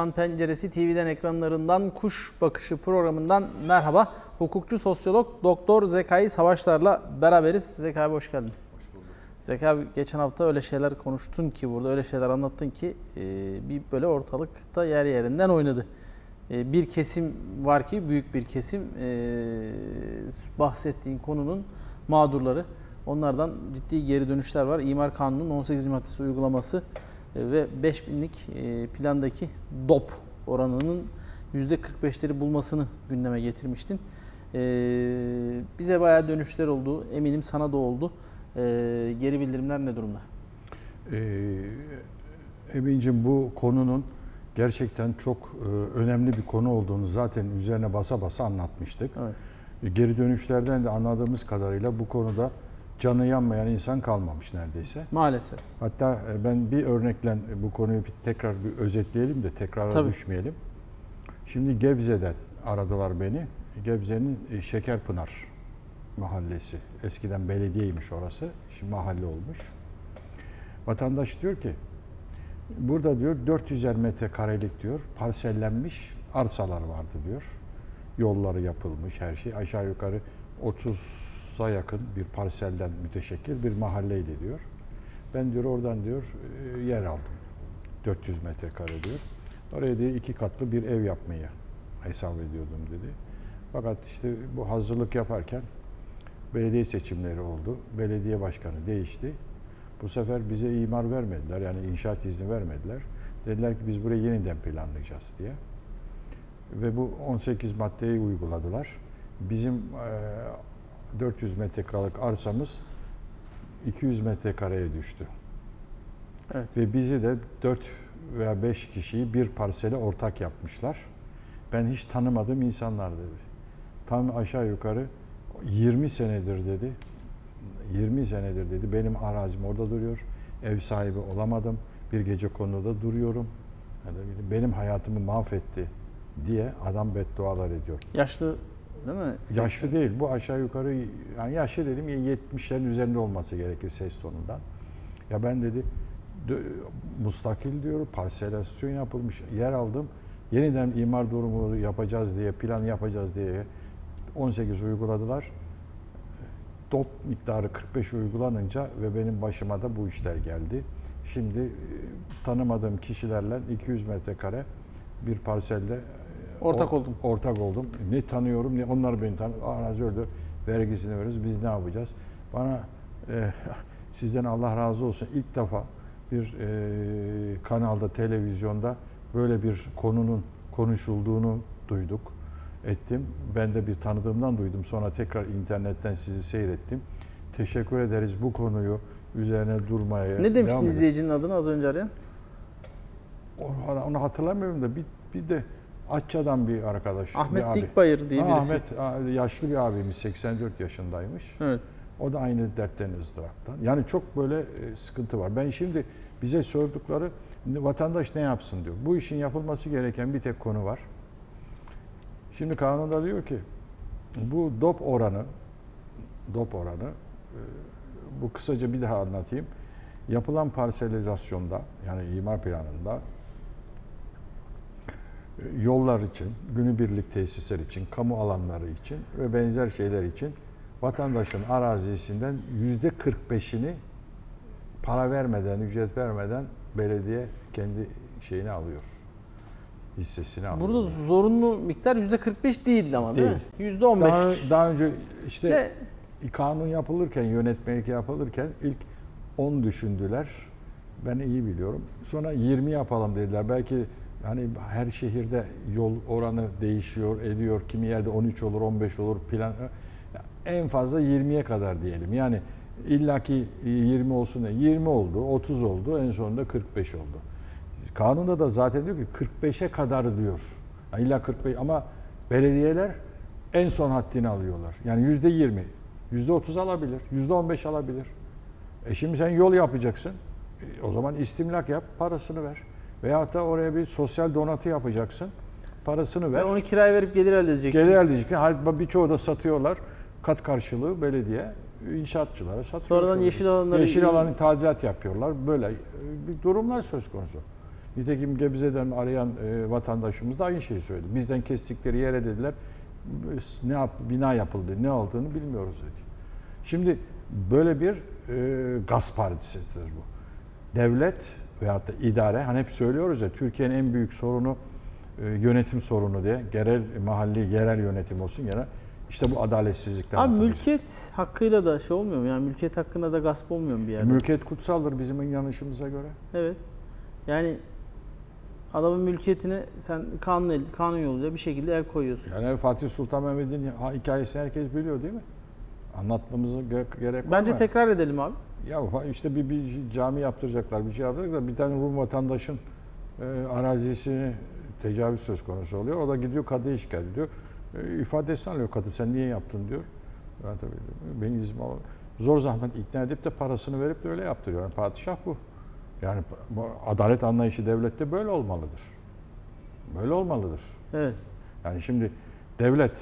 Lan Penceresi TV'den ekranlarından Kuş Bakışı programından merhaba. Hukukçu sosyolog Doktor Zekai Savaşlar'la beraberiz. Zekai abi hoş geldin. Zekai abi geçen hafta öyle şeyler konuştun ki burada öyle şeyler anlattın ki e, bir böyle ortalıkta yer yerinden oynadı. E, bir kesim var ki büyük bir kesim e, bahsettiğin konunun mağdurları. Onlardan ciddi geri dönüşler var. İmar Kanunu'nun 18. maddesi uygulaması ve 5000'lik e, plandaki DOP oranının %45'leri bulmasını gündeme getirmiştin. E, bize bayağı dönüşler oldu. Eminim sana da oldu. E, Geri bildirimler ne durumda? Emin'cim bu konunun gerçekten çok e, önemli bir konu olduğunu zaten üzerine basa basa anlatmıştık. Evet. E, Geri dönüşlerden de anladığımız kadarıyla bu konuda canı yanmayan insan kalmamış neredeyse. Maalesef. Hatta e, ben bir örnekle bu konuyu bir tekrar bir özetleyelim de tekrara Tabii. düşmeyelim. Şimdi Gebze'den aradılar beni. Gebze'nin e, Şekerpınar mahallesi. Eskiden belediyeymiş orası. Şimdi mahalle olmuş. Vatandaş diyor ki burada diyor 400'er metrekarelik diyor parsellenmiş arsalar vardı diyor. Yolları yapılmış her şey. Aşağı yukarı 30'a yakın bir parselden müteşekkil bir mahalleydi diyor. Ben diyor oradan diyor e, yer aldım. 400 metrekare diyor. Oraya diye iki katlı bir ev yapmaya hesap ediyordum dedi. Fakat işte bu hazırlık yaparken belediye seçimleri oldu. Belediye başkanı değişti. Bu sefer bize imar vermediler. Yani inşaat izni vermediler. Dediler ki biz burayı yeniden planlayacağız diye. Ve bu 18 maddeyi uyguladılar. Bizim e, 400 metrekarelik arsamız 200 metrekareye düştü. Evet. Ve bizi de 4 veya 5 kişiyi bir parsele ortak yapmışlar. Ben hiç tanımadığım insanlar dedi. Tam aşağı yukarı 20 senedir dedi. 20 senedir dedi. Benim arazim orada duruyor. Ev sahibi olamadım. Bir gece konuda duruyorum. Yani benim hayatımı mahvetti diye adam beddualar ediyor. Yaşlı değil mi? Yaşlı değil. Bu aşağı yukarı yani yaşlı dedim ya 70'lerin üzerinde olması gerekir ses tonundan. Ya ben dedi mustakil diyor parselasyon yapılmış yer aldım. Yeniden imar durumu yapacağız diye plan yapacağız diye 18 uyguladılar. DOP miktarı 45 uygulanınca ve benim başıma da bu işler geldi. Şimdi e, tanımadığım kişilerle 200 metrekare bir parselde Ortak or- oldum. Ortak oldum. Ne tanıyorum ne onlar beni tanıyor. Arazi öldü. Vergisini veriyoruz. Biz ne yapacağız? Bana e, sizden Allah razı olsun ilk defa bir e, kanalda, televizyonda böyle bir konunun konuşulduğunu duyduk, ettim. Ben de bir tanıdığımdan duydum. Sonra tekrar internetten sizi seyrettim. Teşekkür ederiz bu konuyu üzerine durmaya. Ne demiştin izleyicinin adını az önce arayan? Onu hatırlamıyorum da bir, bir de Atça'dan bir arkadaş. Ahmet bir abi. Dikbayır diye Ha, birisi. Ahmet yaşlı bir abimiz 84 yaşındaymış. Evet. O da aynı dertten ızdıraptan. Yani çok böyle e, sıkıntı var. Ben şimdi bize sordukları vatandaş ne yapsın diyor. Bu işin yapılması gereken bir tek konu var. Şimdi kanunda diyor ki bu DOP oranı DOP oranı e, bu kısaca bir daha anlatayım. Yapılan parselizasyonda yani imar planında yollar için, günübirlik tesisler için, kamu alanları için ve benzer şeyler için vatandaşın arazisinden yüzde 45'ini para vermeden, ücret vermeden belediye kendi şeyini alıyor. Hissesini alıyor. Burada zorunlu miktar %45 değildi ama değil, Değil. mi? %15. daha, daha önce işte Ne? kanun yapılırken, yönetmelik yapılırken ilk 10 düşündüler. Ben iyi biliyorum. Sonra 20 yapalım dediler. Belki hani her şehirde yol oranı değişiyor, ediyor. Kimi yerde 13 olur, 15 olur plan. En fazla 20'ye kadar diyelim. Yani illaki 20 olsun diye 20 oldu, 30 oldu, en sonunda 45 oldu. Kanunda da zaten diyor ki 45'e kadar diyor. Ya İlla 45 ama belediyeler en son haddini alıyorlar. Yani yüzde 20, yüzde 30 alabilir, yüzde 15 alabilir. E şimdi sen yol yapacaksın. E o zaman istimlak yap, parasını ver. Veyahut da oraya bir sosyal donatı yapacaksın. Parasını ver. Ve onu kiraya verip gelir elde edeceksin. Gelir elde edeceksin. Birçoğu da satıyorlar. Kat karşılığı belediye inşaatçılara satıyor. Sonradan yeşil alanları Yeşil alanı tadilat yapıyorlar. Böyle e, bir durumlar söz konusu. Nitekim Gebze'den arayan e, vatandaşımız da aynı şeyi söyledi. Bizden kestikleri yere dediler ne yap, bina yapıldı, ne olduğunu bilmiyoruz dedi. Şimdi böyle bir e, gaz partisidir bu. Devlet veyahut da idare, hani hep söylüyoruz ya Türkiye'nin en büyük sorunu e, yönetim sorunu diye. Genel, mahalli, yerel yönetim olsun genel. İşte bu adaletsizlikten. Abi atılmış. mülkiyet hakkıyla da şey olmuyor mu? Yani mülkiyet hakkında da gasp olmuyor mu bir yerde? Mülkiyet kutsaldır bizim inanışımıza göre. Evet. Yani adamın mülkiyetine sen kanun, kanun yoluyla bir şekilde el koyuyorsun. Yani Fatih Sultan Mehmet'in hikayesini herkes biliyor değil mi? Anlatmamıza ge- gerek var Bence mı? tekrar edelim abi. Ya işte bir, bir cami yaptıracaklar, bir şey yapacaklar. Bir tane Rum vatandaşın e, arazisini tecavüz söz konusu oluyor. O da gidiyor kadıya şikayet ediyor. E, ifadesini alıyor kadı. Sen niye yaptın diyor. Ben tabii benim izin al. Zor zahmet ikna edip de parasını verip de öyle yaptırıyor. Yani padişah bu. Yani bu adalet anlayışı devlette böyle olmalıdır. Böyle olmalıdır. Evet. Yani şimdi devlet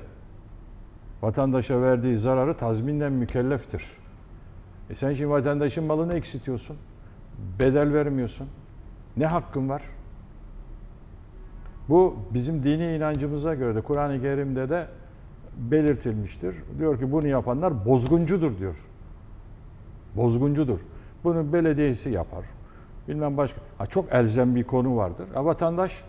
vatandaşa verdiği zararı tazminden mükelleftir. E sen şimdi vatandaşın malını eksiltiyorsun. Bedel vermiyorsun. Ne hakkın var? Bu bizim dini inancımıza göre de Kur'an-ı Kerim'de de belirtilmiştir. Diyor ki bunu yapanlar bozguncudur diyor. Bozguncudur. Bunu belediyesi yapar. Bilmem başka. Ha, çok elzem bir konu vardır. Ha, vatandaş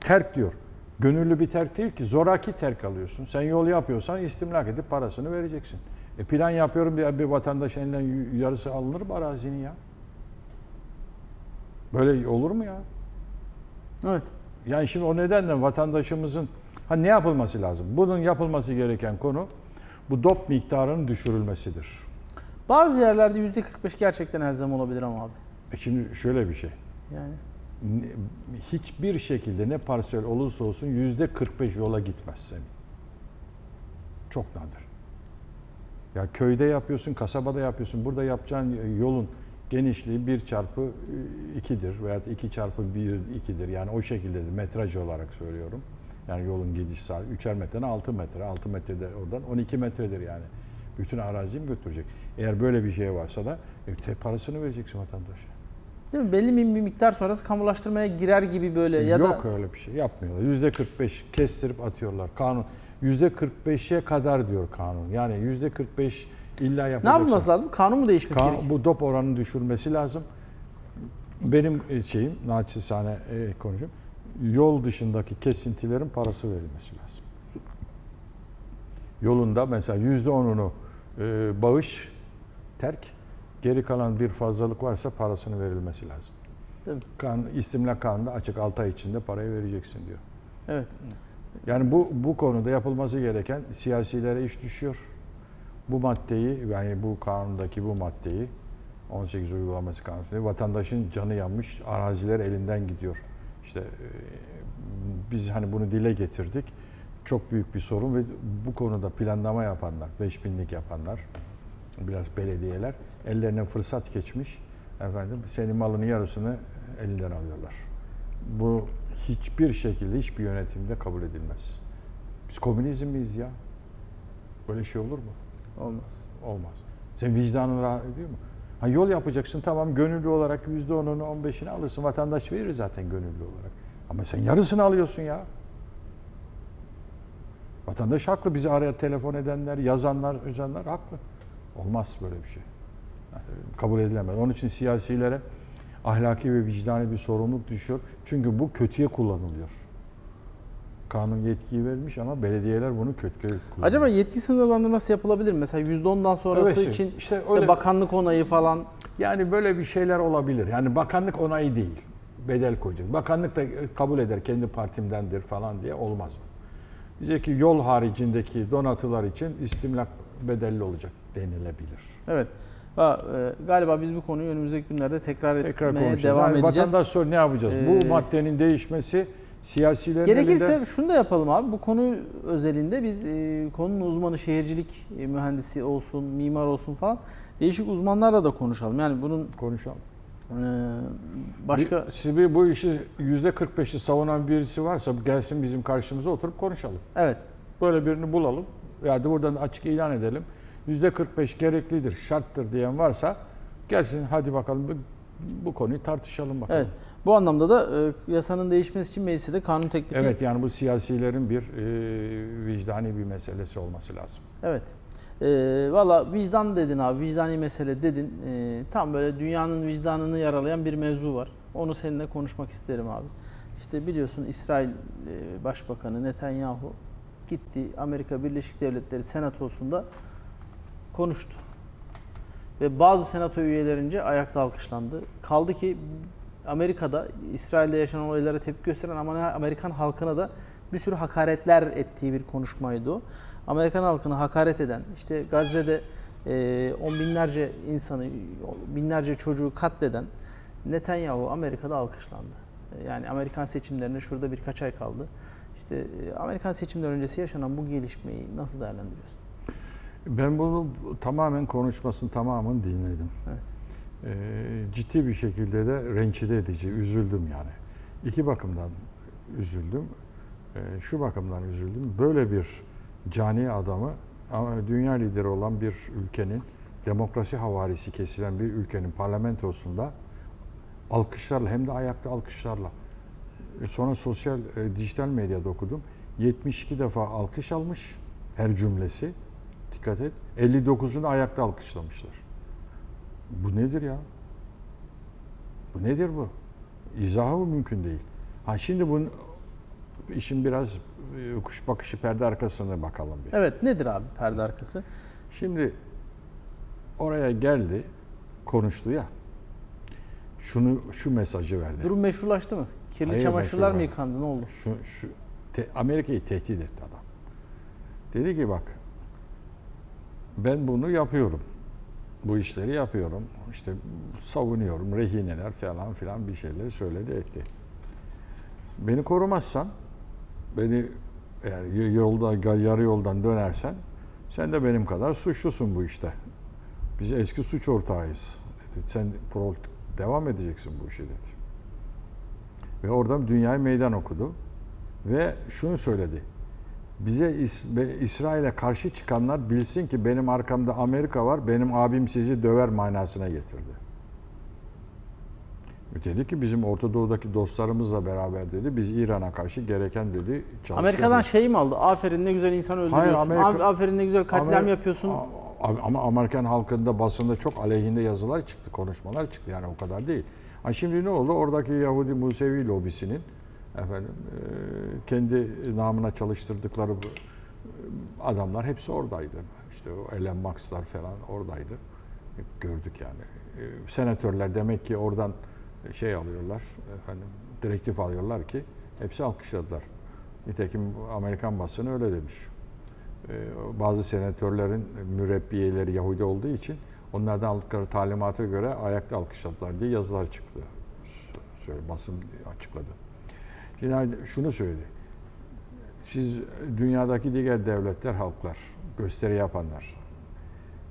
terk diyor. Gönüllü bir terk değil ki zoraki terk alıyorsun. Sen yol yapıyorsan istimlak edip parasını vereceksin. E plan yapıyorum bir, bir vatandaş elinden yarısı alınır mı arazinin ya? Böyle olur mu ya? Evet. Yani şimdi o nedenle vatandaşımızın ha ne yapılması lazım? Bunun yapılması gereken konu bu dop miktarının düşürülmesidir. Bazı yerlerde %45 gerçekten elzem olabilir ama abi. E şimdi şöyle bir şey. Yani Ne- hiçbir şekilde ne parsel olursa olsun yüzde 45 yola gitmezsin. Çok nadir. Ya köyde yapıyorsun, kasabada yapıyorsun. Burada yapacağın yolun genişliği 1 çarpı 2'dir veya 2 çarpı 1 2'dir. Yani o şekilde de metraj olarak söylüyorum. Yani yolun gidiş saat 3'er metreden 6 metre. 6 metrede oradan 12 metredir yani. Bütün araziyi mi götürecek? Eğer böyle bir şey varsa da e, parasını vereceksin vatandaşa. değil mi? Belli bir miktar sonrası kamulaştırmaya girer gibi böyle ya Yok da öyle bir şey yapmıyorlar. Yüzde 45 kestirip atıyorlar. Kanun 45'e kadar diyor kanun. Yani yüzde 45 illa ne yapacaksın. yapılması lazım? Kanun mu değişmesi Kan- gerekiyor? bu dop oranını düşürmesi lazım. Benim e, şeyim naçizane e, konuşayım. Yol dışındaki kesintilerin parası verilmesi lazım. Yolunda mesela yüzde onunu e, bağış, terk, geri kalan bir fazlalık varsa parasını verilmesi lazım. Değil mi? Kan, istimlak kanunda açık 6 ay içinde parayı vereceksin diyor. Evet. Yani bu bu konuda yapılması gereken siyasilere iş düşüyor. Bu maddeyi yani bu kanundaki bu maddeyi 18 uygulaması kanunu vatandaşın canı yanmış araziler elinden gidiyor. İşte e, biz hani bunu dile getirdik. Çok büyük bir sorun ve bu konuda planlama yapanlar, 5000'lik yapanlar, biraz belediyeler ellerine fırsat geçmiş. Efendim senin malının yarısını elinden alıyorlar. Bu hiçbir şekilde hiçbir yönetimde kabul edilmez. Biz komünizm miyiz ya? Böyle şey olur mu? Olmaz. Olmaz. Sen vicdanın rahat ediyor mu? Ha yol yapacaksın tamam gönüllü olarak %10'unu 15'ini alırsın. Vatandaş verir zaten gönüllü olarak. Ama sen yarısını alıyorsun ya. Vatandaş haklı. Bizi araya telefon edenler, yazanlar, özenler haklı. Olmaz böyle bir şey. Kabul edilemez. Onun için siyasilere ahlaki ve vicdani bir sorumluluk düşüyor. Çünkü bu kötüye kullanılıyor. Kanun yetkiyi vermiş ama belediyeler bunu kötü kullanıyor. Acaba yetki sınırlandırması yapılabilir mi? Mesela %10'dan sonrası Evet, için işte işte öyle- bakanlık onayı falan. Yani böyle bir şeyler olabilir. Yani bakanlık onayı değil. Bedel koyacak. Bakanlık da kabul eder kendi partimdendir falan diye olmaz. Diyecek ki yol haricindeki donatılar için istimlak bedelli olacak denilebilir. Evet. Ha, e, galiba biz bu konuyu önümüzdeki günlerde tekrar, Tekrar etmeye devam Yani edeceğiz. vatandaş soru ne yapacağız? Ee, Bu maddenin değişmesi siyasilerin Gerekirse elinde... şunu da yapalım abi. Bu konu özelinde biz e, konunun uzmanı şehircilik e, mühendisi olsun, mimar olsun falan değişik uzmanlarla da konuşalım. Yani bunun Konuşalım. e, başka Bir, siz bir bu işi yüzde 45'i savunan birisi varsa gelsin bizim karşımıza oturup konuşalım. evet Böyle birini bulalım. Ya da buradan açık ilan edelim. Yüzde 45 gereklidir, şarttır diyen varsa gelsin hadi bakalım bu, konuyu tartışalım bakalım. evet. Bu anlamda da e, yasanın değişmesi için meclise de kanun teklifi. Evet yani bu siyasilerin bir e, vicdani bir meselesi olması lazım. Evet. E, Valla vicdan dedin abi, vicdani mesele dedin. E, tam böyle dünyanın vicdanını yaralayan bir mevzu var. Onu seninle konuşmak isterim abi. İşte biliyorsun İsrail e, Başbakanı Netanyahu gitti Amerika Birleşik Devletleri Senatosu'nda konuştu. Ve bazı senato üyelerince ayakta alkışlandı. Kaldı ki Amerika'da İsrail'de yaşanan olaylara tepki gösteren Amerikan halkına da bir sürü hakaretler ettiği bir konuşmaydı o. Amerikan halkını hakaret eden, işte Gazze'de e, on binlerce insanı, binlerce çocuğu katleden Netanyahu Amerika'da alkışlandı. E, Yani Amerikan seçimlerine şurada birkaç ay kaldı. İşte e, Amerikan seçimler öncesi yaşanan bu gelişmeyi nasıl değerlendiriyorsun? Ben bunu tamamen konuşmasını tamamını dinledim. Evet. Ee, ciddi bir şekilde de rencide edici, üzüldüm yani. İki bakımdan üzüldüm. Ee, şu bakımdan üzüldüm. Böyle bir cani adamı dünya lideri olan bir ülkenin demokrasi havarisi kesilen bir ülkenin parlamentosunda alkışlarla hem de ayakta alkışlarla E, sonra sosyal e, dijital medyada okudum. 72 defa alkış almış her cümlesi. Dikkat et. 59'unu ayakta alkışlamışlar. Bu nedir ya? Bu nedir bu? İzahı mı mümkün değil? Ha şimdi bunun işin biraz e, kuş bakışı perde arkasına bakalım bir. Evet nedir abi perde arkası? Şimdi oraya geldi, konuştu ya. Şunu şu mesajı verdi. Durum meşrulaştı mı? Kirli Hayır, çamaşırlar mı yıkandı? Ne oldu? Şu, şu te- Amerika'yı tehdit etti adam. Dedi ki bak ben bunu yapıyorum. Bu işleri yapıyorum. İşte savunuyorum. Rehineler falan filan bir şeyleri söyledi etti. Beni korumazsan beni eğer yolda yarı yoldan dönersen sen de benim kadar suçlusun bu işte. Biz eski suç ortağıyız. Dedi. Sen pro devam edeceksin bu işe dedi. Ve orada dünyaya meydan okudu. Ve şunu söyledi. Bize İs- İsrail'e karşı çıkanlar bilsin ki benim arkamda Amerika var, benim abim sizi döver manasına getirdi. Dedi ki bizim Orta Doğu'daki dostlarımızla beraber dedi, biz İran'a karşı gereken dedi. Amerika'dan şey mi aldı? Aferin ne güzel insan öldürüyorsun. Amerika- Abi, aferin ne güzel katliam Amer- yapıyorsun. Ama Amerikan halkında basında çok aleyhinde yazılar çıktı, konuşmalar çıktı. Yani o kadar değil. Ha şimdi ne oldu? Oradaki Yahudi Musevi lobisinin efendim e, kendi namına çalıştırdıkları e, adamlar hepsi oradaydı. İşte o Elon Musk'lar falan oradaydı. Hep gördük yani. E, senatörler demek ki oradan şey alıyorlar, efendim direktif alıyorlar ki hepsi alkışladılar. Nitekim Amerikan basını öyle demiş. Bazı senatörlerin mürebbiyeleri Yahudi olduğu için onlardan aldıkları talimata göre ayakta alkışladılar diye yazılar çıktı. Söyle, basın açıkladı. Hani şunu söyledi. Siz dünyadaki diğer devletler, halklar, gösteri yapanlar,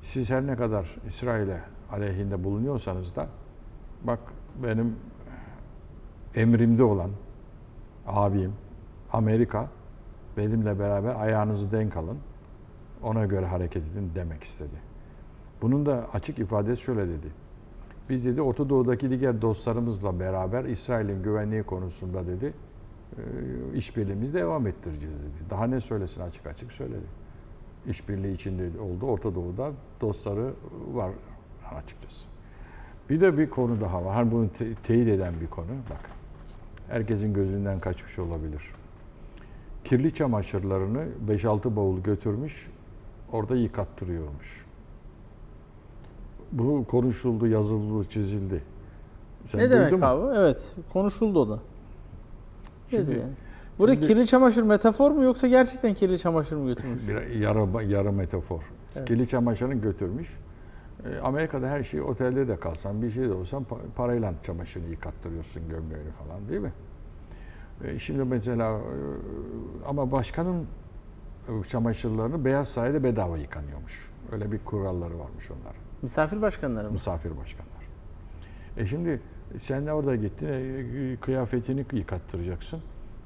siz her ne kadar İsrail'e aleyhinde bulunuyorsanız da bak benim emrimde olan abim Amerika benimle beraber ayağınızı denk alın. Ona göre hareket edin demek istedi. Bunun da açık ifadesi şöyle dedi. Biz dedi Orta Doğu'daki diğer dostlarımızla beraber İsrail'in güvenliği konusunda dedi işbirliğimizi devam ettireceğiz dedi. Daha ne söylesin açık açık söyledi. İşbirliği içinde oldu. Orta Doğu'da dostları var açıkçası. Bir de bir konu daha var. Hani bunu te- teyit eden bir konu. Bak. Herkesin gözünden kaçmış olabilir kirli çamaşırlarını 5-6 bavul götürmüş, orada yıkattırıyormuş. Bu konuşuldu, yazıldı, çizildi. Sen ne demek mu? abi? Evet konuşuldu o da. Nedir yani? Burada şimdi- kirli çamaşır metafor mu yoksa gerçekten kirli çamaşır mı götürmüş? Bir yarı, yarı metafor. Evet. Kirli çamaşırını götürmüş. Ee, Amerika'da her şey otelde de kalsan, bir şey de olsan pa- parayla çamaşırını yıkattırıyorsun gömleğini falan değil mi? Ee, Şimdi mesela e, ama başkanın e, çamaşırlarını Beyaz Saray'da bedava yıkanıyormuş. Öyle bir kuralları varmış onların. Misafir başkanları mı? misafir başkanlar. E şimdi sen de orada gittin, e, kıyafetini yıkattıracaksın.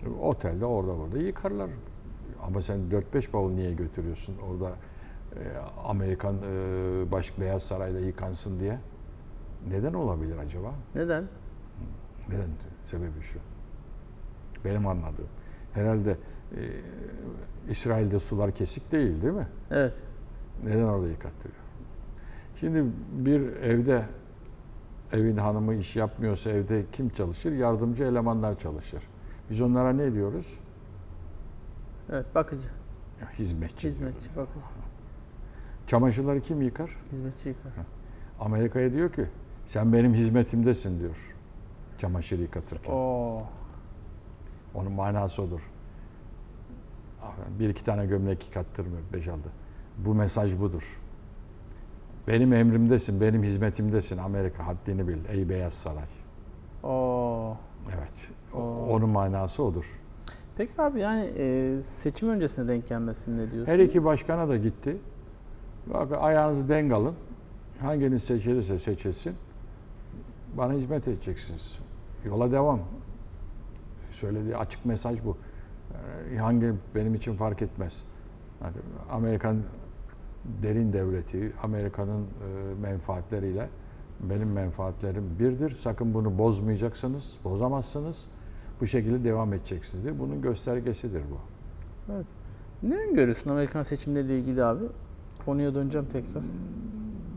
E, Otelde orada burada yıkarlar. Ama sen 4-5 bavul niye götürüyorsun orada e, Amerikan e, baş Beyaz Saray'da yıkansın diye? Neden olabilir acaba? Neden? Neden? Sebebi şu. Benim anladığım. Herhalde e, İsrail'de sular kesik değil değil mi? Evet. Neden orada yıkattırıyor? Şimdi bir evde evin hanımı iş yapmıyorsa evde kim çalışır? Yardımcı elemanlar çalışır. Biz onlara ne diyoruz? Evet. Bakıcı. Hizmetçi. Hizmetçi. diyoruz. Bakıcı. Çamaşırları kim yıkar? Hizmetçi yıkar. Amerika'ya diyor ki sen benim hizmetimdesin diyor. Çamaşır yıkatırken. Oo. Onun manası odur. Bir iki tane gömlek yıkattırmıyor beş aldı. Bu mesaj budur. Benim emrimdesin, benim hizmetimdesin Amerika haddini bil ey Beyaz Saray. Oo. Evet. Oo. Onun manası odur. Peki abi yani e, seçim öncesine denk gelmesini ne diyorsun? Her iki başkana da gitti. Bak ayağınızı denk alın. Hanginiz seçilirse seçilsin. Bana hizmet edeceksiniz. Yola devam. Söylediği açık mesaj bu. Hangi benim için fark etmez. Amerikan derin devleti, Amerika'nın e, menfaatleriyle benim menfaatlerim birdir. Sakın bunu bozmayacaksınız, bozamazsınız. Bu şekilde devam edeceksiniz. Bunun göstergesidir bu. Evet. Ne öngörüyorsun Amerikan seçimleriyle ilgili abi? Konuya döneceğim tekrar.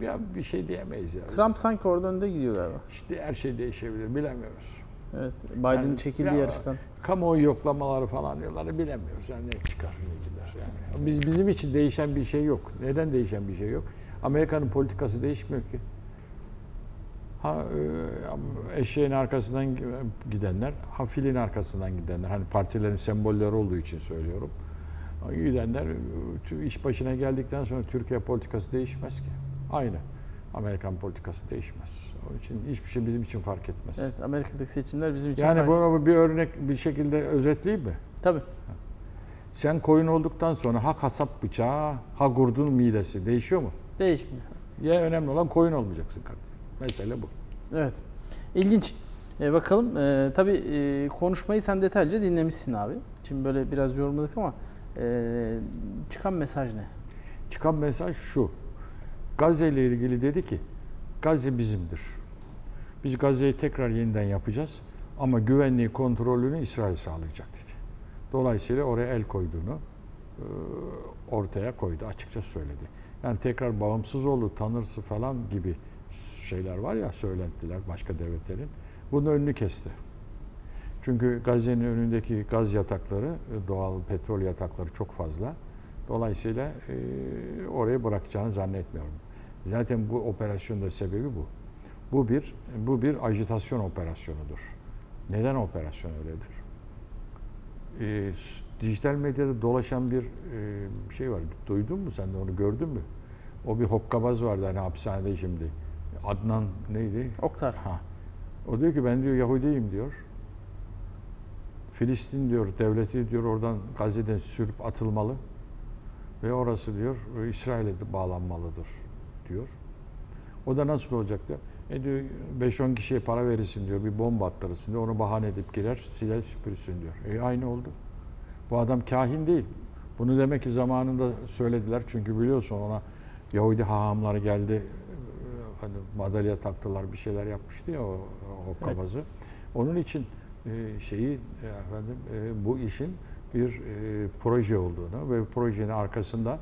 Ya bir şey diyemeyiz ya. Trump sanki orada önde gidiyor galiba. İşte her şey değişebilir bilemiyoruz. Evet. Biden'ın Yani- çekildiği Ya- yarıştan. Kamuoyu yoklamaları falan diyorlar bilemiyoruz. Yani ne çıkar ne gider yani. Biz bizim için değişen bir şey yok. Neden değişen bir şey yok? Amerika'nın politikası değişmiyor ki. Ha e, eşeğin arkasından gidenler, ha filin arkasından gidenler. Hani partilerin sembolleri olduğu için söylüyorum. Gidenler e, iş başına geldikten sonra Türkiye politikası değişmez ki. Aynı. Amerikan politikası değişmez. Onun için hiçbir şey bizim için fark etmez. Evet. Amerika'daki seçimler bizim için Yani fark- bunu bir örnek bir şekilde özetleyeyim mi? Tabii. Sen koyun olduktan sonra ha kasap bıçağı, ha gurdun midesi değişiyor mu? Değişmiyor. Ya önemli olan koyun olmayacaksın kardeşim. Mesele bu. Evet. İlginç. Ee, bakalım. Ee, tabii e, konuşmayı sen detaylıca dinlemişsin abi. Şimdi böyle biraz yorumladık ama e, çıkan mesaj ne? Çıkan mesaj şu. Gazze ile ilgili dedi ki Gazze bizimdir. Biz Gazze'yi tekrar yeniden yapacağız ama güvenliği kontrolünü İsrail sağlayacak dedi. Dolayısıyla oraya el koyduğunu e, ortaya koydu. Açıkça söyledi. Yani tekrar bağımsız olur, tanırsı falan gibi şeyler var ya söylentiler başka devletlerin. Bunun önünü kesti. Çünkü Gazze'nin önündeki gaz yatakları, e, doğal petrol yatakları çok fazla. Dolayısıyla e, oraya bırakacağını zannetmiyorum. Zaten bu operasyonda sebebi bu. Bu bir bu bir ajitasyon operasyonudur. Neden operasyon öyledir? E, dijital medyada dolaşan bir e, şey var. Duydun mu sen de onu gördün mü? O bir hokkabaz vardı hani hapishanede şimdi. Adnan neydi? Oktar. Ha. O diyor ki ben diyor Yahudiyim diyor. Filistin diyor devleti diyor oradan Gazze'den sürüp atılmalı ve orası diyor İsrail'e bağlanmalıdır diyor. O da nasıl olacak diyor. E diyor 5-10 kişiye para verirsin diyor. Bir bomba attırırsın diyor. Onu bahane edip girer siler süpürsün diyor. E aynı oldu. Bu adam kahin değil. Bunu demek ki zamanında söylediler. Çünkü biliyorsun ona Yahudi hahamları geldi. e, Hani madalya taktılar bir şeyler yapmıştı ya o, o Evet. kabazı. Onun için e, şeyi e, efendim bu işin bir proje olduğunu ve projenin arkasında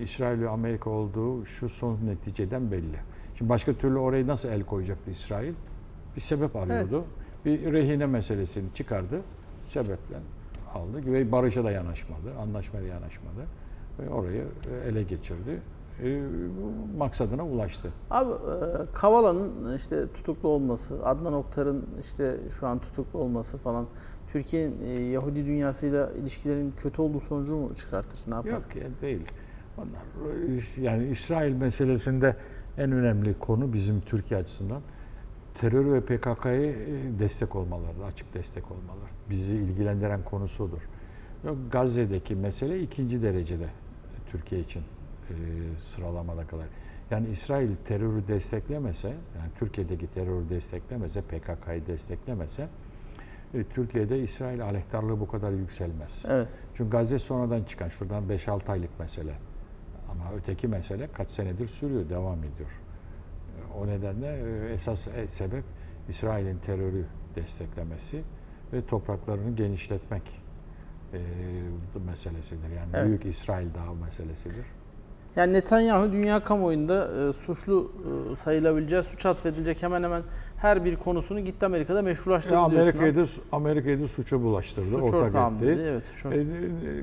İsrail ve Amerika olduğu şu son neticeden belli. Şimdi başka türlü orayı nasıl el koyacaktı İsrail? Bir sebep arıyordu. Bir rehine meselesini çıkardı. Sebeple aldı ve barışa da yanaşmadı, anlaşmaya da yanaşmadı. Ve orayı e, ele geçirdi. E, maksadına ulaştı. Abi e, Kavala'nın işte tutuklu olması, Adnan Oktar'ın işte şu an tutuklu olması falan Türkiye'nin e, Yahudi dünyasıyla ilişkilerin kötü olduğu sonucu mu çıkartır? Ne yapar? Yok ya değil. Onlar yani İsrail meselesinde en önemli konu bizim Türkiye açısından terör ve PKK'ya destek olmaları, açık destek olmaları. Bizi ilgilendiren konusu odur. Yok, Gazze'deki mesele ikinci derecede Türkiye için e, sıralamada kadar. Yani İsrail terörü desteklemese, yani Türkiye'deki terörü desteklemese, PKK'yı desteklemese e, Türkiye'de İsrail aleyhtarlığı bu kadar yükselmez. Evet. Çünkü Gazze sonradan çıkan, şuradan 5-6 aylık mesele. Ama öteki mesele kaç senedir sürüyor, devam ediyor. O nedenle e, esas e, sebep İsrail'in terörü desteklemesi ve topraklarını genişletmek e, meselesidir. Yani Evet. Büyük İsrail Dağı meselesidir. Yani Netanyahu dünya kamuoyunda e, suçlu e, sayılabileceği, suç atfedilecek hemen hemen her bir konusunu gitti Amerika'da meşrulaştırdı E. Amerika'yı da Amerika'yı da suça bulaştırdı, Suç ortak ortağım etti. dedi. Evet, suç E, ortağı.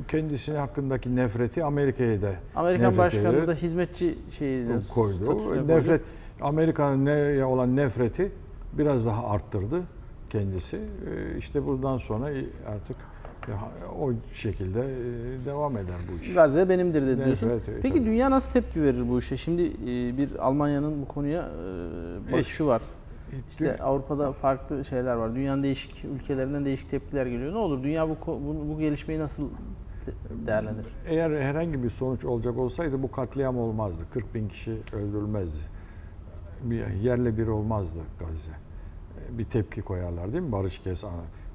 kendisine hakkındaki nefreti Amerika'ya da Amerikan başkanı da hizmetçi şeyi koydu. statüsüne koydu. Nefret Amerika'nın ne olan nefreti biraz daha arttırdı kendisi. E, İşte buradan sonra artık o şekilde e, devam eder bu iş. Gazze benimdir dedi diyorsun. Evet, evet, Peki tabii. dünya nasıl tepki verir bu işe? Şimdi e, bir Almanya'nın bu konuya e, bakışı var. İşte Avrupa'da farklı şeyler var. Dünyanın değişik ülkelerinden değişik tepkiler geliyor. Ne olur dünya bu bu, bu gelişmeyi nasıl de- değerlendirir? Eğer herhangi bir sonuç olacak olsaydı bu katliam olmazdı. 40 bin kişi öldürülmezdi. Bir yerle bir olmazdı Gazze. Bir tepki koyarlar değil mi? Barış kes.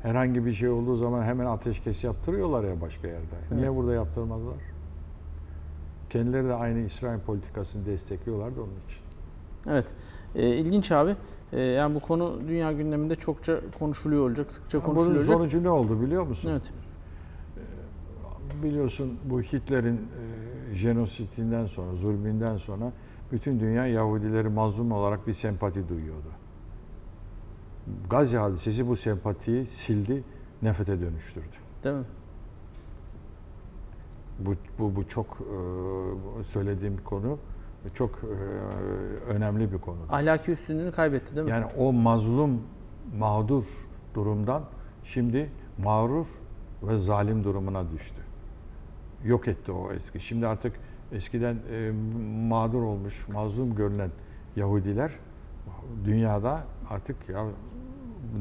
Herhangi bir şey olduğu zaman hemen ateşkes yaptırıyorlar ya başka yerde. Niye Evet. burada yaptırmadılar? Kendileri de aynı İsrail politikasını destekliyorlar da onun için. Evet. E, ilginç abi. E, yani bu konu dünya gündeminde çokça konuşuluyor olacak, sıkça Bunun konuşuluyor olacak. sonucu ne oldu biliyor musun? Evet. Biliyorsun bu Hitler'in e, jenositinden sonra, zulmünden sonra bütün dünya Yahudileri mazlum olarak bir sempati duyuyordu. Gazze hadisesi bu sempatiyi sildi, nefrete dönüştürdü. Değil mi? Bu, bu, bu çok e, söylediğim konu çok e, önemli bir konu. Ahlaki üstünlüğünü kaybetti değil mi? Yani o mazlum, mağdur durumdan şimdi mağrur ve zalim durumuna düştü. Yok etti o eski. Şimdi artık eskiden e, mağdur olmuş, mazlum görünen Yahudiler dünyada artık ya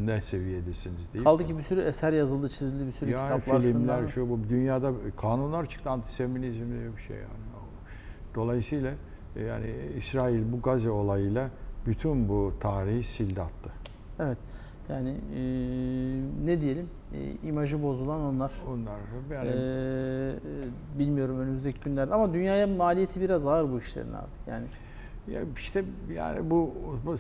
ne seviyedesiniz diye. Kaldı ki bir sürü eser yazıldı, çizildi, bir sürü yani kitaplar, filmler şunlar. şu bu dünyada kanunlar çıktı antisemitizm diye bir şey yani. Dolayısıyla e, yani İsrail bu Gazze olayıyla bütün bu tarihi sildi attı. Evet. Yani e, ne diyelim? E, imajı bozulan onlar. Onlar yani E, bilmiyorum önümüzdeki günlerde ama dünyaya maliyeti biraz ağır bu işlerin abi. Yani Ya işte yani bu, bu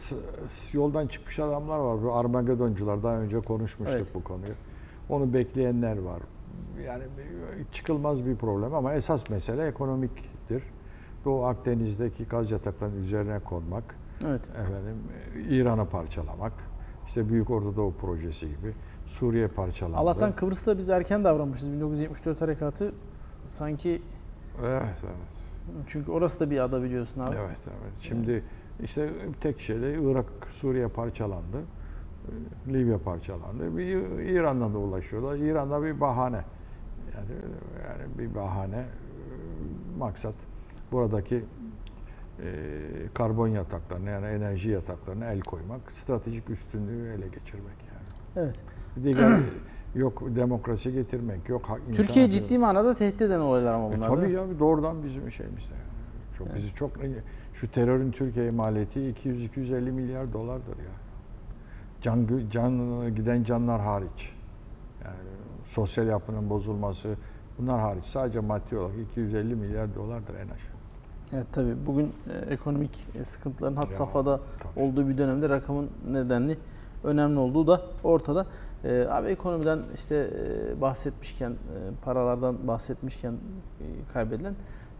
yoldan çıkmış adamlar var. Bu Armagedoncular daha önce konuşmuştuk Evet. bu konuyu. Onu bekleyenler var. Yani çıkılmaz bir problem ama esas mesele ekonomiktir. Doğu Akdeniz'deki gaz yataklarının üzerine konmak, evet. efendim İran'ı parçalamak, işte Büyük Orta Doğu projesi gibi Suriye parçalandı. Allah'tan Kıbrıs'ta biz erken davranmışız. 1974 harekatı sanki Evet, evet. Çünkü orası da bir ada biliyorsun abi. Evet, evet. Şimdi işte tek şeyde Irak, Suriye parçalandı. Libya parçalandı. Bir İran'dan da ulaşıyorlar. İran'da bir bahane. Yani, yani bir bahane. e, Maksat buradaki e, karbon yataklarına yani enerji yataklarına el koymak, stratejik üstünlüğü ele geçirmek yani. Evet. De yok demokrasi getirmek, yok insan Türkiye ciddi manada tehdit eden olaylar ama e bunlar. tabii değil mi? ya doğrudan bizim şeyimizde. Yani. Çok Evet. bizi çok şu terörün Türkiye'ye maliyeti 200-250 milyar dolardır ya. Can can giden canlar hariç. Yani sosyal yapının bozulması bunlar hariç sadece maddi olarak 250 milyar dolardır en aşağı. Evet tabii bugün e, ekonomik e, sıkıntıların had Ya, safhada tabii. olduğu bir dönemde rakamın nedenli önemli olduğu da ortada. E, abi ekonomiden işte e, bahsetmişken, e, paralardan bahsetmişken e, kaybedilen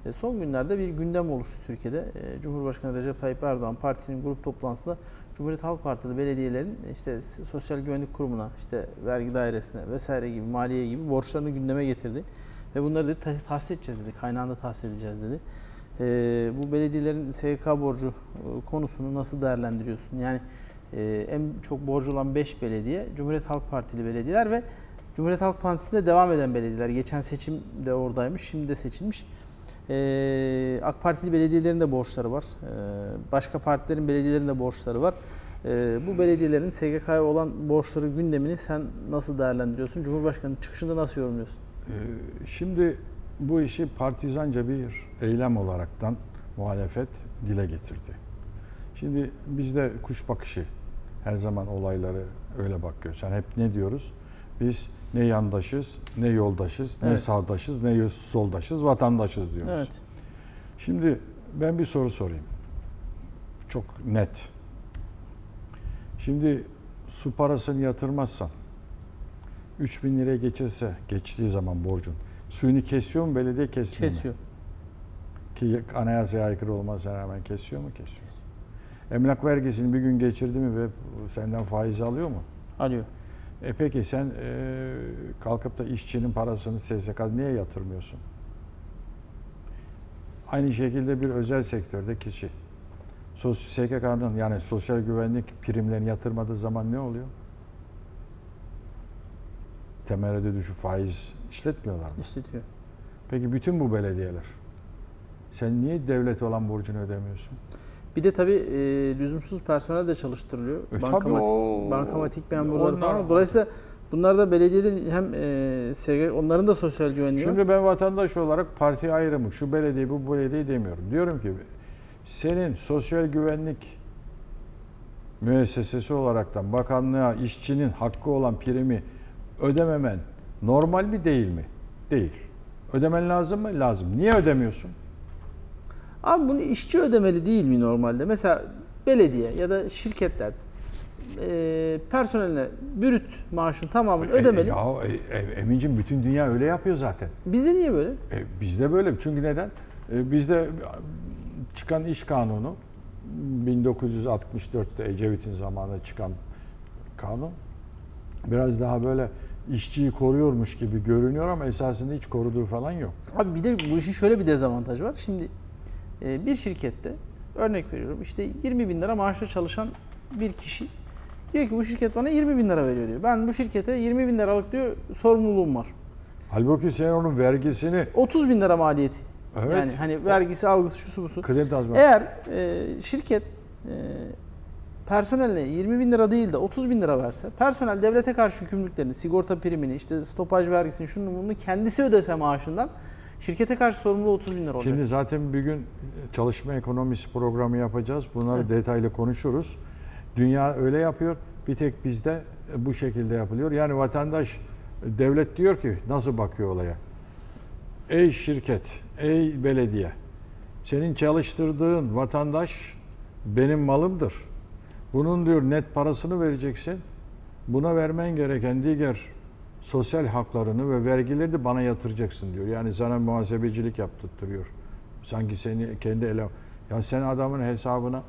e, son günlerde bir gündem oluştu Türkiye'de. E, Cumhurbaşkanı Recep Tayyip Erdoğan partisinin grup toplantısında Cumhuriyet Halk Partili belediyelerin işte s- Sosyal Güvenlik Kurumu'na, işte vergi dairesine vesaire gibi, maliye gibi borçlarını gündeme getirdi. Ve bunları dedi "ta- tahsis edeceğiz dedi, kaynağında tahsis edeceğiz dedi. E, bu belediyelerin SGK borcu e, konusunu nasıl değerlendiriyorsun? Yani e, en çok borcu olan 5 belediye Cumhuriyet Halk Partili belediyeler ve Cumhuriyet Halk Partisi'nde devam eden belediyeler. Geçen seçim de oradaymış, şimdi de seçilmiş. E, AK Partili belediyelerin de borçları var. E, başka partilerin belediyelerin de borçları var. Bu belediyelerin SGK'ya olan borçları gündemini sen nasıl değerlendiriyorsun? Cumhurbaşkanı çıkışında nasıl yorumluyorsun? Ee, Şimdi bu işi partizanca bir eylem olaraktan muhalefet dile getirdi. Şimdi bizde kuş bakışı her zaman olayları öyle bakıyoruz. Yani hep ne diyoruz? Biz ne yandaşız, ne yoldaşız, ne Evet. sağdaşız, ne soldaşız, vatandaşız diyoruz. Evet. Şimdi ben bir soru sorayım. Çok net. Şimdi su parasını yatırmazsan 3000 liraya geçirse geçtiği zaman borcun suyunu kesiyor mu belediye kesmiyor? Kesiyor. Ki anayasaya aykırı olmasına rağmen kesiyor mu kesiyor. Emlak vergisini bir gün geçirdi mi ve senden faiz alıyor mu? Alıyor. E peki sen e, kalkıp da işçinin parasını SSK niye yatırmıyorsun? Aynı şekilde bir özel sektörde kişi SGK'nın yani sosyal güvenlik primlerini yatırmadığı zaman ne oluyor? Temelde düşük faiz işletmiyorlar mı? İşletiyor. Peki bütün bu belediyeler sen niye devlet olan borcunu ödemiyorsun? Bir de tabii e, lüzumsuz personel de çalıştırılıyor. E, bankamatik, tabii bankamatik memurları onlar- falan. Dolayısıyla bunlar da belediyelerin hem e, SG, onların da sosyal güvenliği. Şimdi ben vatandaş olarak parti ayrımı, şu belediye bu belediye demiyorum. Diyorum ki senin sosyal güvenlik müessesesi olaraktan bakanlığa işçinin hakkı olan primi ödememen normal mi değil mi? Değil. Ödemen lazım mı? Lazım. Niye ödemiyorsun? Abi bunu işçi ödemeli değil mi normalde? Mesela belediye ya da şirketler e, personeline bürüt maaşın tamamını ödemeli. E, ya e, e, Emin'cim bütün dünya öyle yapıyor zaten. Bizde niye böyle? E, bizde böyle. Çünkü neden? E, bizde çıkan iş kanunu 1964'te Ecevit'in zamanında çıkan kanun biraz daha böyle işçiyi koruyormuş gibi görünüyor ama esasında hiç koruduğu falan yok. Abi bir de bu işin şöyle bir dezavantajı var. Şimdi e, bir şirkette örnek veriyorum işte 20 bin lira maaşla çalışan bir kişi diyor ki bu şirket bana 20 bin lira veriyor diyor. Ben bu şirkete 20 bin liralık diyor sorumluluğum var. Halbuki sen onun vergisini 30 bin lira maliyeti. evet Yani hani vergisi, algısı, şusu busu. kıdem tazminatı Eğer e, şirket e, personeline 20 bin lira değil de 30 bin lira verse, personel devlete karşı yükümlülüklerini, sigorta primini, işte stopaj vergisini, şunu bunu kendisi ödese maaşından, şirkete karşı sorumluluğu 30 bin lira olacak. Şimdi zaten bir gün çalışma ekonomisi programı yapacağız. Bunları detaylı konuşuruz. Dünya öyle yapıyor. Bir tek bizde bu şekilde yapılıyor. Yani vatandaş devlet diyor ki nasıl bakıyor olaya? Ey şirket, ey belediye. Senin çalıştırdığın vatandaş benim malımdır. Bunun diyor net parasını vereceksin. Buna vermen gereken diğer sosyal haklarını ve vergileri de bana yatıracaksın diyor. Yani sana muhasebecilik yaptırtıyor. Sanki seni kendi ele... Ya sen adamın hesabına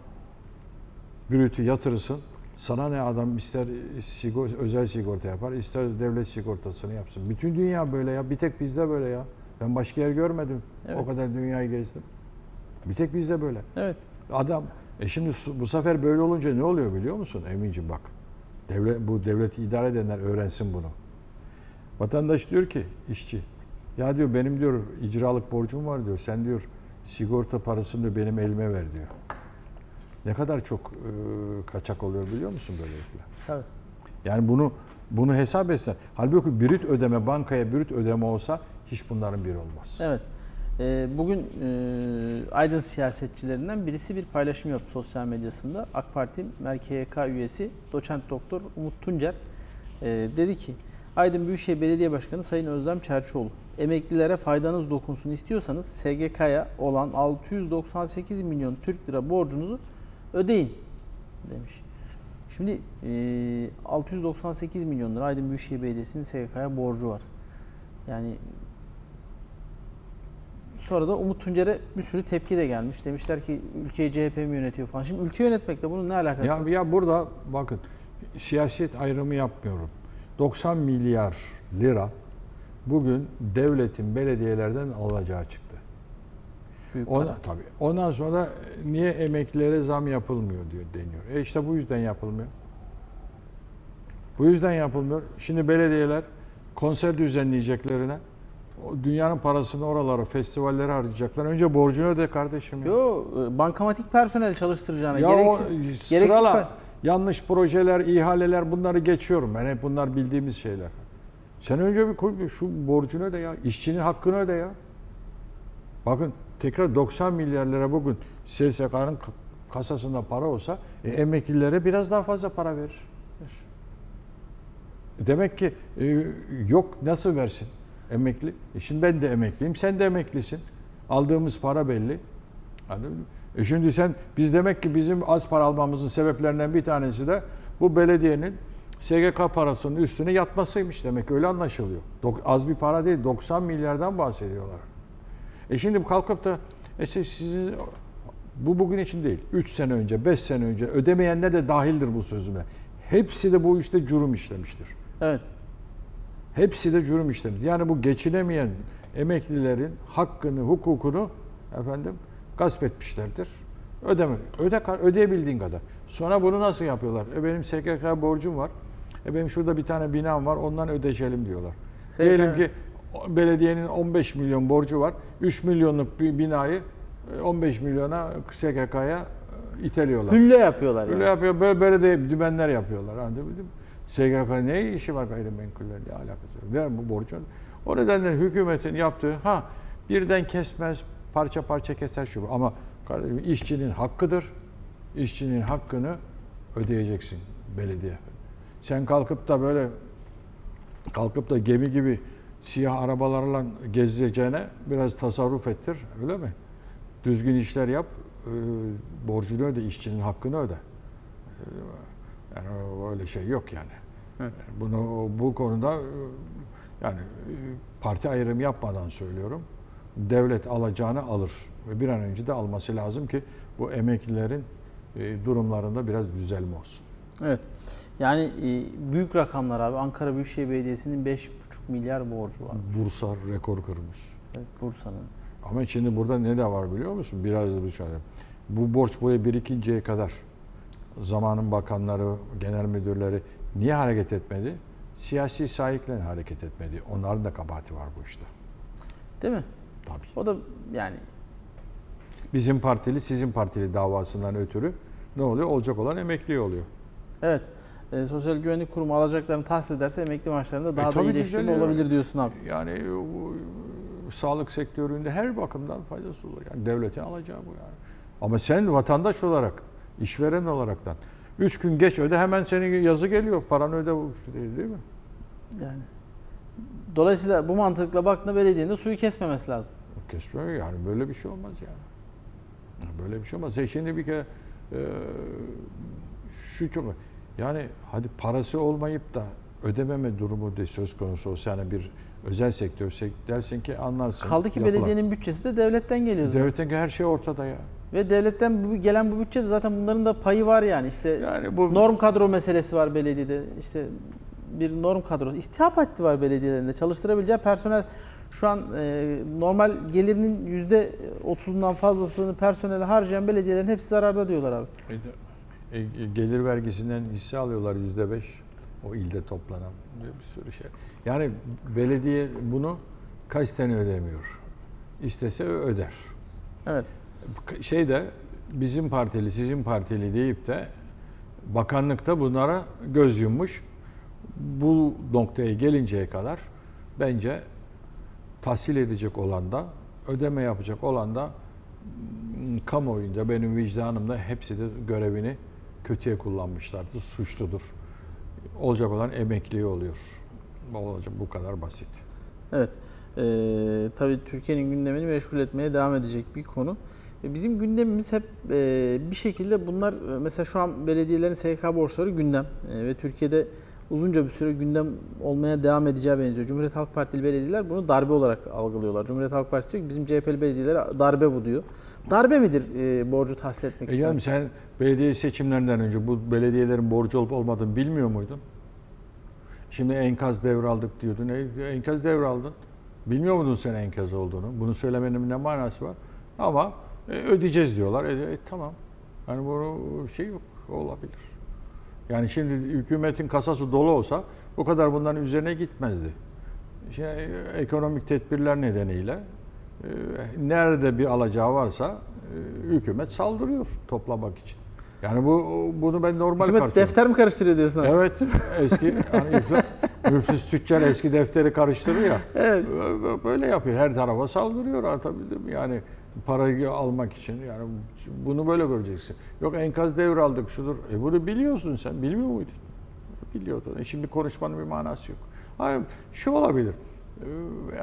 brütü yatırırsın. Sana ne adam ister sigor, özel sigorta yapar, ister devlet sigortasını yapsın. Bütün dünya böyle ya. Bir tek bizde böyle ya. Ben başka yer görmedim. Evet. O kadar dünyayı gezdim. Bir tek bizde böyle. Evet. Adam e şimdi bu sefer böyle olunca ne oluyor biliyor musun Emin'ciğim bak. Devlet, bu devleti idare edenler öğrensin bunu. Vatandaş diyor ki işçi ya diyor benim diyor icralık borcum var diyor. Sen diyor sigorta parasını diyor, benim elime ver diyor. Ne kadar çok e, kaçak oluyor biliyor musun böylelikle? Tabii. Yani bunu bunu hesap etsen. Halbuki brüt ödeme bankaya brüt ödeme olsa hiç bunların biri olmaz. Evet. Ee, bugün e, Aydın siyasetçilerinden birisi bir paylaşım yaptı sosyal medyasında. AK Parti MerKYK üyesi doçent doktor Umut Tuncer e, dedi ki Aydın Büyükşehir Belediye Başkanı Sayın Özlem Çerçioğlu emeklilere faydanız dokunsun istiyorsanız SGK'ya olan 698 milyon Türk lira borcunuzu ödeyin demiş. Şimdi e, 698 milyon lira Aydın Büyükşehir Belediyesi'nin SGK'ya borcu var. Yani Sonra da Umut Tuncer'e bir sürü tepki de gelmiş. Demişler ki ülkeyi CHP mi yönetiyor falan. Şimdi ülke yönetmekle bunun ne alakası Ya, var? ya burada bakın siyaset ayrımı yapmıyorum. 90 milyar lira bugün devletin belediyelerden alacağı çıktı. Büyük Ona, tabii. Ondan sonra niye emeklilere zam yapılmıyor diyor deniyor. E işte bu yüzden yapılmıyor. Bu yüzden yapılmıyor. Şimdi belediyeler konser düzenleyeceklerine dünyanın parasını oralara, festivallere harcayacaklar. Önce borcunu öde kardeşim. ya. Yo, e, bankamatik personel çalıştıracağına Ya gereksiz, o gereksiz sırala pa- yanlış projeler, ihaleler bunları geçiyorum. Ben hep bunlar bildiğimiz şeyler. Sen önce bir koy şu borcunu öde ya. İşçinin hakkını öde ya. Bakın tekrar 90 milyar lira bugün SSK'nın kasasında para olsa e, emeklilere biraz daha fazla para verir. Demek ki e, yok nasıl versin emekli? E şimdi ben de emekliyim, sen de emeklisin. Aldığımız para belli. Anladın mı? E şimdi sen biz demek ki bizim az para almamızın sebeplerinden bir tanesi de bu belediyenin SGK parasının üstüne yatmasıymış demek öyle anlaşılıyor. Dok- az bir para değil 90 milyardan bahsediyorlar. E şimdi kalkıp da e siz- sizin bu bugün için değil. 3 sene önce, 5 sene önce ödemeyenler de dahildir bu sözüme. Hepsi de bu işte cürüm işlemiştir. Evet. Hepsi de cürüm işlemiştir. Yani bu geçinemeyen emeklilerin hakkını, hukukunu efendim gasp etmişlerdir. Ödeme, öde, ödeyebildiğin kadar. Sonra bunu nasıl yapıyorlar? E benim SGK borcum var. E benim şurada bir tane binam var. Ondan ödeşelim diyorlar. SGK Diyelim ki belediyenin 15 milyon borcu var. 3 milyonluk bir binayı e, 15 milyona SGK'ya iteliyorlar. Hülle yapıyorlar Böyle yani. yapıyor, böyle, böyle de dümenler yapıyorlar. SGK ne işi var gayrimenkullerle alakası yok. Ver bu borcu. O nedenle hükümetin yaptığı, ha birden kesmez, parça parça keser şu. Ama işçinin hakkıdır. İşçinin hakkını ödeyeceksin belediye. Sen kalkıp da böyle kalkıp da gemi gibi siyah arabalarla gezeceğine biraz tasarruf ettir. Öyle mi? Düzgün işler yap. e, borcunu öde, işçinin hakkını öde. Yani öyle şey yok yani. Evet. Bunu bu konuda e, yani e, parti ayrımı yapmadan söylüyorum. Devlet alacağını alır ve bir an önce de alması lazım ki bu emeklilerin e, durumlarında biraz düzelme olsun. Evet. Yani e, büyük rakamlar abi. Ankara Büyükşehir Belediyesi'nin 5,5 milyar borcu var. Bursa rekor kırmış. Evet, Bursa'nın. Ama şimdi burada ne de var biliyor musun? Biraz da bir şey. Bu borç buraya birikinceye kadar zamanın bakanları, genel müdürleri niye hareket etmedi? Siyasi sahiplen hareket etmedi. Onların da kabahati var bu işte. Değil mi? Tabii. O da yani Bizim partili, sizin partili davasından ötürü ne oluyor? Olacak olan emekli oluyor. evet. E, Sosyal Güvenlik Kurumu alacaklarını tahsil ederse emekli maaşlarında daha da tabii iyileştirme olabilir diyorsun abi. Yani bu, sağlık sektöründe her bakımdan faydası olur. Yani devletin alacağı bu yani. Ama sen vatandaş olarak, işveren olaraktan üç gün geç öde hemen senin yazı geliyor. Paranı öde değil mi? Yani. Dolayısıyla bu mantıkla baktığında belediyenin de suyu kesmemesi lazım. Kesmiyor yani böyle bir şey olmaz yani. Böyle bir şey olmaz. Sen şimdi bir kere e, şu çok yani hadi parası olmayıp da ödememe durumu de söz konusu olsa yani bir özel sektör dersin ki anlarsın. Kaldı ki yapılan. belediyenin bütçesi de devletten geliyor zaten. Devletin her şey ortada ya. Ve devletten gelen bu bütçede zaten bunların da payı var yani. İşte Yani bu norm kadro meselesi var belediyede. İşte bir norm kadrosu. İstihap haddi var belediyelerinde. Çalıştırabileceği personel şu an e, normal gelirinin yüzde 30'undan fazlasını personele harcayan belediyelerin hepsi zararda diyorlar abi. E, e, gelir vergisinden hisse alıyorlar yüzde beş. O ilde toplanan bir bir sürü şey. Yani belediye bunu kaç tane ödemiyor? İstese öder. Evet. Şey de bizim partili, sizin partili deyip de bakanlıkta bunlara göz yummuş. Bu noktaya gelinceye kadar bence tahsil edecek olan da, ödeme yapacak olan da m, kamuoyunda benim vicdanımda hepsi de görevini kötüye kullanmışlardır. Suçludur. Olacak olan emekli oluyor. Olacak bu kadar basit. Evet. Ee, tabii Türkiye'nin gündemini meşgul etmeye devam edecek bir konu. E, Bizim gündemimiz hep e, bir şekilde bunlar e, mesela şu an belediyelerin SGK borçları gündem E, ve Türkiye'de uzunca bir süre gündem olmaya devam edeceği benziyor. Cumhuriyet Halk Partili belediyeler bunu darbe olarak algılıyorlar. Cumhuriyet Halk Partisi diyor ki bizim CHP'li belediyeler darbe bu diyor. Darbe midir e, borcu tahsil etmek E istemek? sen belediye seçimlerinden önce bu belediyelerin borcu olup olmadığını bilmiyor muydun? Şimdi enkaz devraldık diyordun. E, enkaz devraldın. Bilmiyor muydun sen enkaz olduğunu? Bunu söylemenin ne manası var? Ama e, ödeyeceğiz diyorlar. E, e, tamam. Yani bunu şey yok. Olabilir. Yani şimdi hükümetin kasası dolu olsa bu kadar bunların üzerine gitmezdi. Şimdi e, ekonomik tedbirler nedeniyle e, nerede bir alacağı varsa e, hükümet saldırıyor toplamak için. Yani bu bunu ben normal Hükümet karşılıyorum. defter mi karıştırıyor diyorsun abi? Evet eski hani üfle- müflis tüccar eski defteri karıştırır ya. Evet. Böyle yapıyor. Her tarafa saldırıyor anlatabildim? Yani parayı almak için yani bunu böyle göreceksin. Yok enkaz devraldık şudur. E bunu biliyorsun sen. Bilmiyor muydun? Biliyordun. E şimdi konuşmanın bir manası yok. Hani şu olabilir. Ee,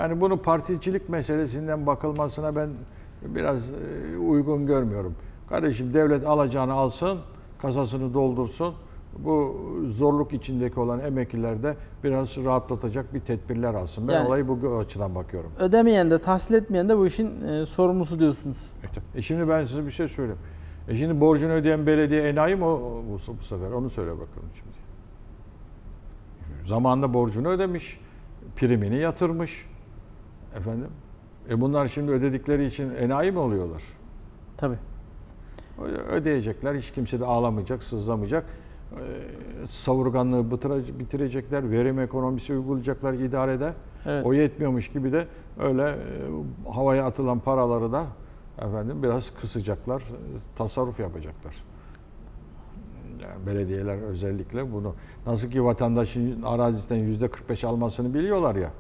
Yani bunu particilik meselesinden bakılmasına ben biraz e, uygun görmüyorum. Kardeşim devlet alacağını alsın, kasasını doldursun. Bu zorluk içindeki olan emeklilerde biraz rahatlatacak bir tedbirler alsın. Ben Yani- olayı bu açıdan bakıyorum. Ödemeyen de tahsil etmeyen de bu işin e, sorumlusu diyorsunuz. E şimdi ben size bir şey söyleyeyim. E şimdi borcunu ödeyen belediye enayi mi o, bu, bu sefer? Onu söyle bakalım şimdi. Zamanında borcunu ödemiş, primini yatırmış. Efendim? E bunlar şimdi ödedikleri için enayi mi oluyorlar? Tabii. Ödeyecekler, hiç kimse de ağlamayacak, sızlamayacak. E, savurganlığı bitire- bitirecekler, verim ekonomisi uygulayacaklar idarede. Evet. O yetmiyormuş gibi de öyle e, havaya atılan paraları da efendim biraz kısacaklar, e, tasarruf yapacaklar. Yani belediyeler özellikle bunu nasıl ki vatandaşın arazisinden yüzde 45 almasını biliyorlar ya.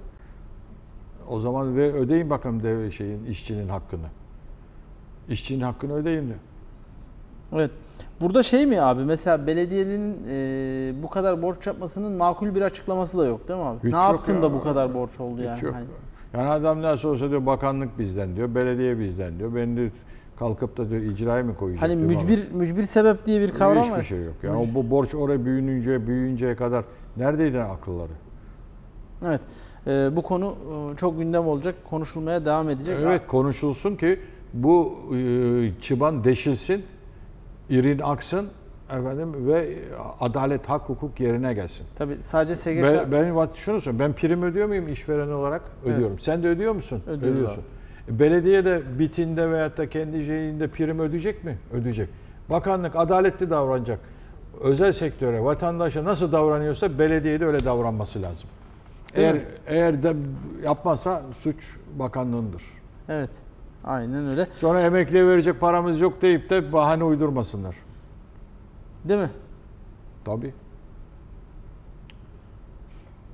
O zaman ve ödeyin bakalım de şeyin işçinin hakkını. İşçinin hakkını ödeyin de. Evet. Burada şey mi abi mesela belediyenin e, bu kadar borç yapmasının makul bir açıklaması da yok değil mi abi? Hiç ne yaptın ya. da bu kadar borç oldu yani? Hiç yok. Hani- Yani adam nasıl olsa diyor bakanlık bizden diyor, belediye bizden diyor. Ben de kalkıp da diyor icraya mı koyacak Hani diyor bana. mücbir mücbir sebep diye bir kavram Hiçbir var. şey yok. Yani o bu borç oraya büyüyünce büyüyünceye kadar neredeydi akılları? Evet. E, bu konu e, çok gündem olacak, konuşulmaya devam edecek. Evet konuşulsun ki bu e, çıban deşilsin, irin aksın efendim ve adalet, hak, hukuk yerine gelsin. Tabii sadece SGK Ben, ben şunu söyleyeyim. Ben prim ödüyor muyum işveren olarak? Evet. Ödüyorum. Sen de ödüyor musun? Ödüyoruz Ödüyorsun. Belediye de bitinde veyahut da kendi şeyinde prim ödeyecek mi? Ödeyecek. Bakanlık adaletli davranacak. Özel sektöre, vatandaşa nasıl davranıyorsa belediyeye de öyle davranması lazım. Değil eğer mi? eğer de yapmazsa suç bakanlığındır. Evet. Aynen öyle. Sonra emekliye verecek paramız yok deyip de bahane uydurmasınlar. Değil mi? Tabii.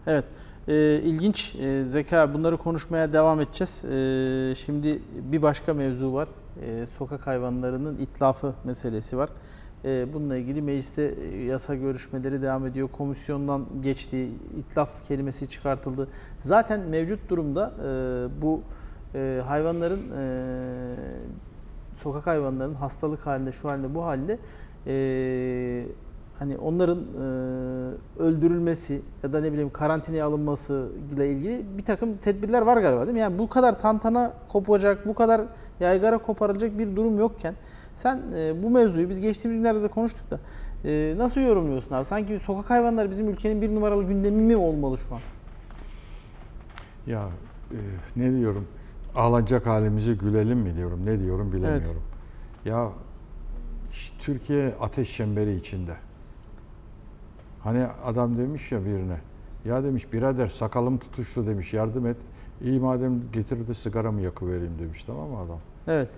Evet. Ee, ilginç e, zeka bunları konuşmaya devam edeceğiz. Ee, şimdi bir başka mevzu var. Ee, sokak hayvanlarının itlafı meselesi var. Ee, bununla ilgili mecliste e, yasa görüşmeleri devam ediyor. Komisyondan geçti. itlaf kelimesi çıkartıldı. Zaten mevcut durumda e, bu e, hayvanların e, sokak hayvanlarının hastalık halinde şu halde bu halde e, hani onların e, öldürülmesi ya da ne bileyim karantinaya alınması ile ilgili bir takım tedbirler var galiba değil mi? Yani bu kadar tantana kopacak, bu kadar yaygara koparılacak bir durum yokken sen e, bu mevzuyu biz geçtiğimiz günlerde de konuştuk da e, nasıl yorumluyorsun abi? Sanki sokak hayvanları bizim ülkenin bir numaralı gündemi mi olmalı şu an? Ya e, ne diyorum? Ağlanacak halimizi gülelim mi diyorum. Ne diyorum bilemiyorum. Ya ş- Türkiye ateş çemberi içinde. Hani adam demiş ya birine. Ya demiş birader sakalım tutuştu demiş yardım et. İyi madem getir de sigaramı yakıvereyim demiş tamam mı adam? Evet.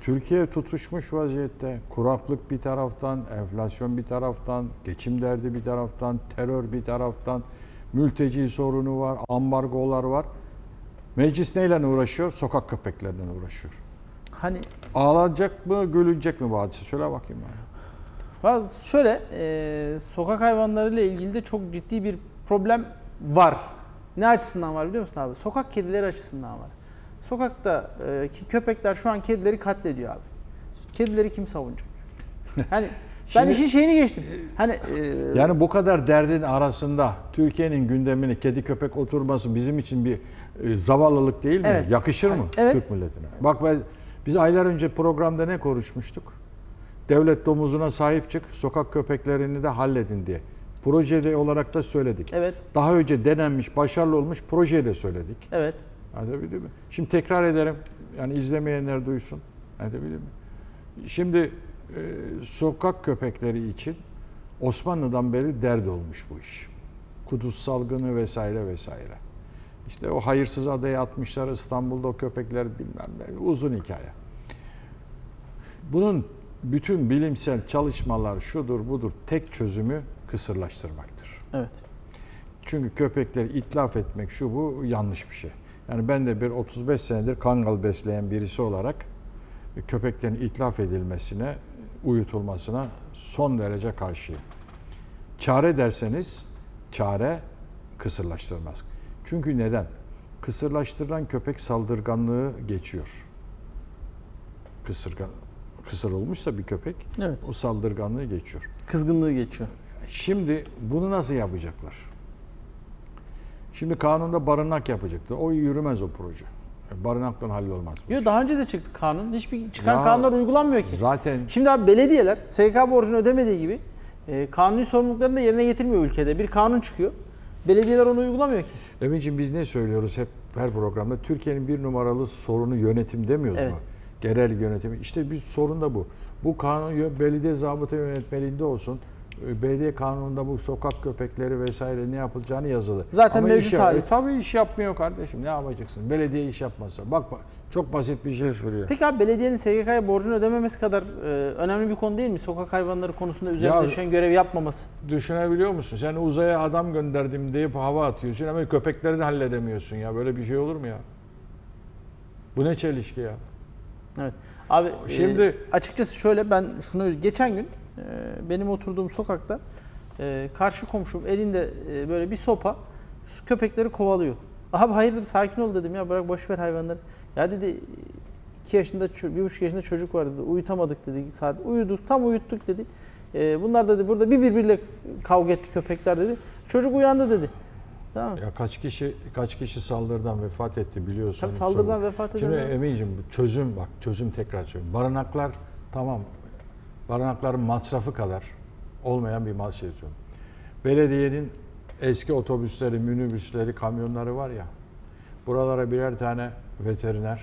Türkiye tutuşmuş vaziyette. Kuraklık bir taraftan, enflasyon bir taraftan, geçim derdi bir taraftan, terör bir taraftan, mülteci sorunu var, ambargolar var. Meclis neyle uğraşıyor? Sokak köpeklerle uğraşıyor. Hani Ağlanacak mı, gülünecek mi bu hadise? Söyle bakayım bana. Bazı şöyle e, sokak hayvanları ile ilgili de çok ciddi bir problem var. Ne açısından var biliyor musun abi? Sokak kedileri açısından var. Sokakta e, ki köpekler şu an kedileri katlediyor abi. Kedileri kim savunacak? Hani ben işin şeyini geçtim. Hani e, Yani bu kadar derdin arasında Türkiye'nin gündemini kedi köpek oturması bizim için bir e, zavallılık değil mi? Evet. Yakışır mı Evet. Türk milletine? Bak ben biz aylar önce programda ne konuşmuştuk? Devlet domuzuna sahip çık, sokak köpeklerini de halledin diye. Projede olarak da söyledik. evet, Daha önce denenmiş, başarılı olmuş projeye de söyledik. evet. Anlatabildim mi? Şimdi tekrar ederim. Yani izlemeyenler duysun. Anlatabildim mi? Şimdi e, sokak köpekleri için Osmanlı'dan beri dert olmuş bu iş. Kudüs salgını vesaire vesaire. İşte o hayırsız adaya atmışlar İstanbul'da o köpekler bilmem ne. Uzun hikaye. Bunun bütün bilimsel çalışmalar şudur budur tek çözümü kısırlaştırmaktır. Evet. Çünkü köpekleri itlaf etmek şu bu yanlış bir şey. Yani ben de bir 35 senedir kangal besleyen birisi olarak köpeklerin itlaf edilmesine, uyutulmasına son derece karşıyım. Çare derseniz çare kısırlaştırmaz. Çünkü neden? Kısırlaştırılan köpek saldırganlığı geçiyor. Kısırgan, kısır olmuşsa bir köpek Evet. o saldırganlığı geçiyor. Kızgınlığı geçiyor. Şimdi bunu nasıl yapacaklar? Şimdi kanunda barınak yapacaktı. O yürümez o proje. Barınaktan hallolmaz. bu Yo, iş. daha önce de çıktı kanun. Hiçbir çıkan Ya- kanunlar uygulanmıyor ki. Zaten Şimdi abi belediyeler SK borcunu ödemediği gibi e, kanuni sorumluluklarını da yerine getirmiyor ülkede. Bir kanun çıkıyor. Belediyeler onu uygulamıyor ki. Emin'ciğim biz ne söylüyoruz hep her programda? Türkiye'nin bir numaralı sorunu yönetim demiyoruz Evet. mu? Genel yönetimi. İşte bir sorun da bu. Bu kanun belediye zabıta yönetmeliğinde olsun. e, Belediye kanununda bu sokak köpekleri vesaire ne yapılacağını yazılı. Zaten Ama mevcut iş, hali. E, tabii iş yapmıyor kardeşim. Ne yapacaksın? Belediye iş yapmasa. Bak bak, çok basit bir şey söylüyor. Peki abi belediyenin SGK'ya borcunu ödememesi kadar e, önemli bir konu değil mi? Sokak hayvanları konusunda üzerine Ya- düşen görev yapmaması. Düşünebiliyor musun? Sen uzaya adam gönderdim deyip hava atıyorsun ama köpekleri de halledemiyorsun ya. Böyle bir şey olur mu ya? Bu ne çelişki ya? Evet. Abi Şimdi- e, açıkçası şöyle ben şunu geçen gün e, benim oturduğum sokakta e, karşı komşum elinde e, böyle bir sopa köpekleri kovalıyor. Abi hayırdır sakin ol dedim ya bırak boş ver hayvanları. Ya dedi iki yaşında bir buçuk yaşında çocuk var dedi uyutamadık dedi saat uyuduk tam uyuttuk dedi. E, bunlar dedi burada bir birbiriyle kavga etti köpekler dedi. Çocuk uyandı dedi. Tamam. Ya kaç kişi kaç kişi saldırıdan vefat etti biliyorsun. Tabii saldırıdan Sonra- vefat Şimdi edenler- Emin'ciğim çözüm bak çözüm tekrar söylüyorum. Barınaklar tamam. Barınakların masrafı kadar olmayan bir mal şey söylüyorum. Belediyenin eski otobüsleri, minibüsleri, kamyonları var ya. Buralara birer tane veteriner,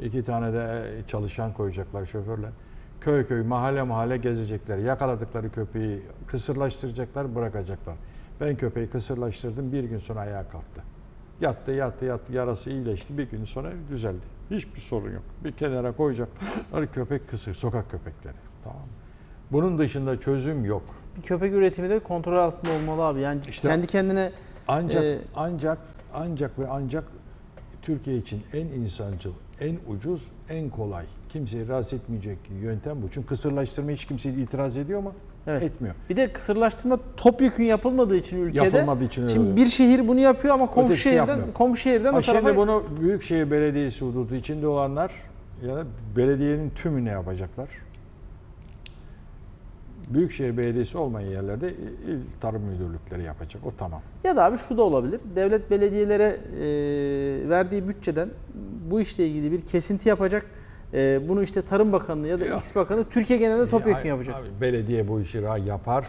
iki tane de çalışan koyacaklar şoförler. Köy köy, mahalle mahalle gezecekler. Yakaladıkları köpeği kısırlaştıracaklar, bırakacaklar. Ben köpeği kısırlaştırdım, bir gün sonra ayağa kalktı. Yattı, yattı, yattı, yarası iyileşti. Bir gün sonra düzeldi. Hiçbir sorun yok. Bir kenara koyacaklar, köpek kısır, sokak köpekleri. Tamam? Bunun dışında çözüm yok. Bir köpek üretimi de kontrol altında olmalı abi. Yani İşte- kendi kendine Ancak Ee, ancak ancak ve ancak Türkiye için en insancıl, en ucuz, en kolay, kimseyi rahatsız etmeyecek yöntem bu. Çünkü kısırlaştırma hiç kimse itiraz ediyor mu? Evet. Etmiyor. Bir de kısırlaştırma topyekün yapılmadığı için ülkede. Yapılmadığı için öyle Şimdi oluyor. bir şehir bunu yapıyor ama komşu Ötekisi şehirden yapmıyor. komşu şehirden Ha o tarafa şimdi bunu Büyükşehir Belediyesi hududu içinde olanlar ya da belediyenin tümüne yapacaklar. Büyükşehir Belediyesi olmayan yerlerde il tarım müdürlükleri yapacak. O tamam. ya da abi şu da olabilir. Devlet belediyelere e, verdiği bütçeden bu işle ilgili bir kesinti yapacak. E, bunu işte Tarım Bakanlığı ya da Yok. X Bakanı Türkiye genelinde topyekün Ya, yapacak. abi, belediye bu işi yapar.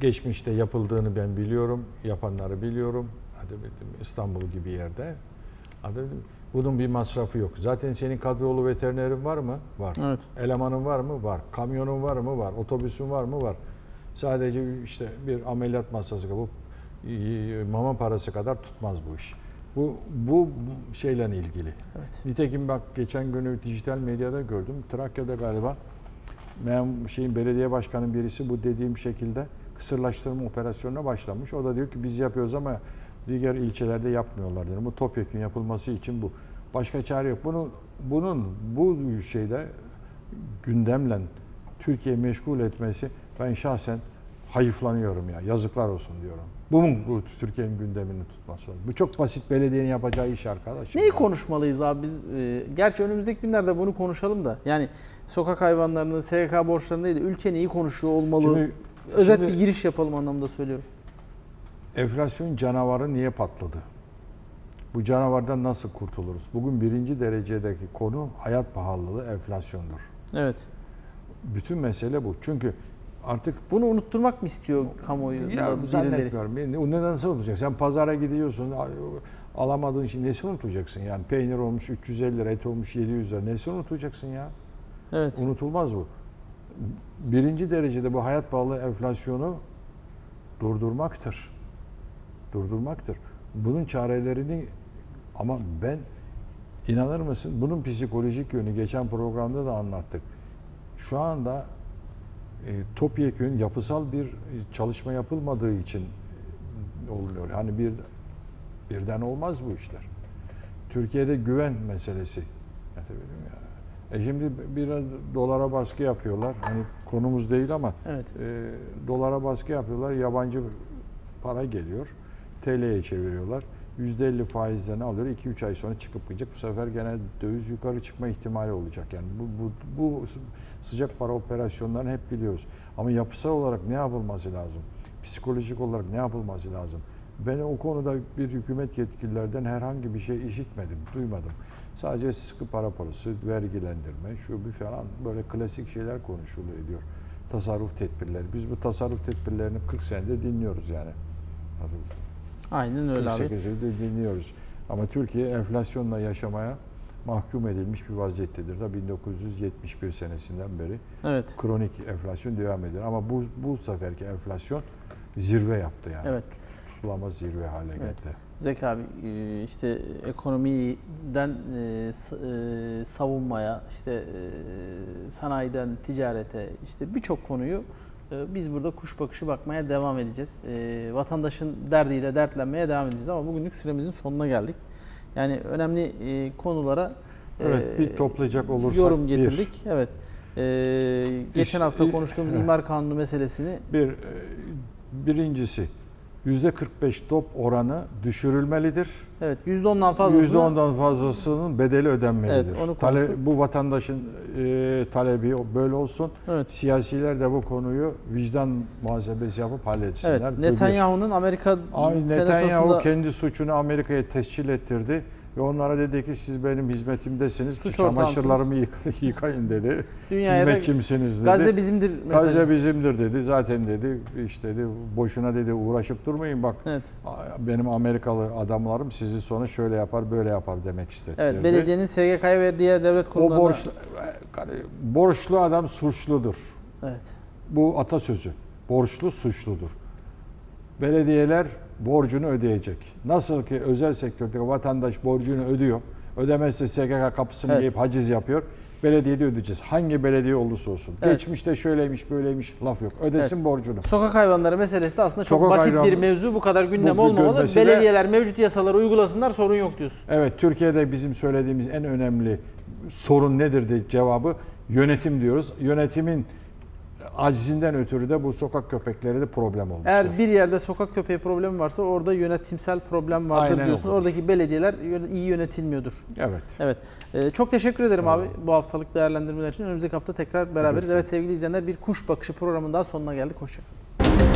Geçmişte yapıldığını ben biliyorum. Yapanları biliyorum. Hadi İstanbul gibi yerde. Hadi bunun bir masrafı yok. Zaten senin kadrolu veterinerin var mı? Var. Evet. Elemanın var mı? Var. Kamyonun var mı? Var. Otobüsün var mı? Var. Sadece işte bir ameliyat masası bu mama parası kadar tutmaz bu iş. Bu bu bu şeyle ilgili. Evet. Nitekim bak geçen günü dijital medyada gördüm. Trakya'da galiba mem şeyin belediye başkanının birisi bu dediğim şekilde kısırlaştırma operasyonuna başlamış. O da diyor ki biz yapıyoruz ama diğer ilçelerde yapmıyorlar diyor. Bu topyekun yapılması için bu. Başka çare yok. Bunu bunun bu şeyde gündemle Türkiye meşgul etmesi ben şahsen hayıflanıyorum ya. Yazıklar olsun diyorum. Bu mu bu Türkiye'nin gündemini tutması? Bu çok basit belediyenin yapacağı iş arkadaş. Neyi konuşmalıyız abi biz? E, gerçi önümüzdeki günlerde bunu konuşalım da. Yani sokak hayvanlarının, SGK borçlarını değil de ülke neyi konuşuyor olmalı? Şimdi, Özet şimdi- bir giriş yapalım anlamda söylüyorum. Enflasyon canavarı niye patladı? Bu canavardan nasıl kurtuluruz? Bugün birinci derecedeki konu hayat pahalılığı, enflasyondur. Evet. Bütün mesele bu. Çünkü artık Bunu unutturmak mı istiyor kamuoyu? ya zannetmiyorum. Ne- nasıl unutacaksın? Sen pazara gidiyorsun, alamadığın şey nesini unutacaksın? Yani peynir olmuş 350 lira, et olmuş 700 lira. Nesini unutacaksın ya? Evet. Unutulmaz bu. Birinci derecede bu hayat pahalı enflasyonu durdurmaktır. Durdurmaktır. Bunun çarelerini ama ben inanır mısın bunun psikolojik yönü geçen programda da anlattık. Şu anda e, topyekün yapısal bir çalışma yapılmadığı için e, oluyor. Hani bir birden olmaz bu işler. Türkiye'de güven meselesi. E şimdi biraz dolara baskı yapıyorlar. Hani konumuz değil ama Evet. e, dolara baskı yapıyorlar. Yabancı para geliyor. TL'ye çeviriyorlar. %50 faizlerini alıyor. 2-3 ay sonra çıkıp gidecek. Bu sefer gene döviz yukarı çıkma ihtimali olacak. Yani bu, bu, bu sıcak para operasyonlarını hep biliyoruz. Ama yapısal olarak ne yapılması lazım? Psikolojik olarak ne yapılması lazım? Ben o konuda bir hükümet yetkililerden herhangi bir şey işitmedim, duymadım. Sadece sıkı para parası, vergilendirme, şu bir falan böyle klasik şeyler konuşuluyor ediyor. Tasarruf tedbirleri. Biz bu tasarruf tedbirlerini 40 senedir dinliyoruz yani. Aynen öyle abi. 48 yıldır dinliyoruz. Ama Türkiye enflasyonla yaşamaya mahkum edilmiş bir vaziyettedir da 1971 senesinden beri Evet. kronik enflasyon devam ediyor. Ama bu bu seferki enflasyon zirve yaptı yani. Evet. Tutulamaz zirve hale Evet. geldi. Zeki abi e, işte ekonomiden e, e, savunmaya, işte sanayiden ticarete, işte birçok konuyu biz burada kuş bakışı bakmaya devam edeceğiz. E, Vatandaşın derdiyle dertlenmeye devam edeceğiz ama bugünlük süremizin sonuna geldik. Yani önemli e, konulara e, Evet, bir toplayacak olursak yorum bir. getirdik. Evet. E, geçen hafta konuştuğumuz imar kanunu meselesini Bir e, birincisi %45 top oranı düşürülmelidir. evet %10'dan fazlasını %10'dan fazlasının bedeli ödenmelidir. Evet, onu Tale- bu vatandaşın e, talebi böyle olsun. evet. Siyasiler de bu konuyu vicdan muhasebesi yapıp halletsinler. Evet. Netanyahu'nun Amerika Ay, Netanyahu senatosunda kendi suçunu Amerika'ya tescil ettirdi ve onlara dedi ki siz benim hizmetimdesiniz, Suç çamaşırlarımı yık- yıkayın dedi. dünyaya da Hizmetçimsiniz dedi. Gazze bizimdir mesajı. Gazze bizimdir dedi. Zaten dedi işte dedi boşuna dedi uğraşıp durmayın bak Evet. benim Amerikalı adamlarım sizi sonra şöyle yapar böyle yapar demek istedi. Evet, belediyenin SGK'ya ve diğer devlet o kurumlarına... borçlu borçlu adam suçludur. Evet. Bu atasözü. Borçlu suçludur. Belediyeler borcunu ödeyecek. Nasıl ki özel sektördeki vatandaş borcunu ödüyor. Ödemezse SGK kapısını Evet. gelip haciz yapıyor. Belediyede ödeyeceğiz. Hangi belediye olursa olsun. Evet. Geçmişte şöyleymiş böyleymiş laf yok. Ödesin borcunu. Sokak hayvanları meselesi de aslında çok Sokak basit bir mevzu. Bu kadar gündem Bu olmamalı. Belediyeler mevcut yasaları uygulasınlar sorun yok diyorsun. Evet Türkiye'de bizim söylediğimiz en önemli sorun nedir diye cevabı yönetim diyoruz. Yönetimin acizinden ötürü de bu sokak köpekleri de problem olmuştur. Eğer bir yerde sokak köpeği problemi varsa orada yönetimsel problem vardır Aynen diyorsun. Oradaki belediyeler iyi yönetilmiyordur. Evet. Evet. Ee, çok teşekkür ederim abi bu haftalık değerlendirmeler için. Önümüzdeki hafta tekrar beraberiz. Evet sevgili izleyenler bir kuş bakışı programının daha sonuna geldik. Hoşçakalın.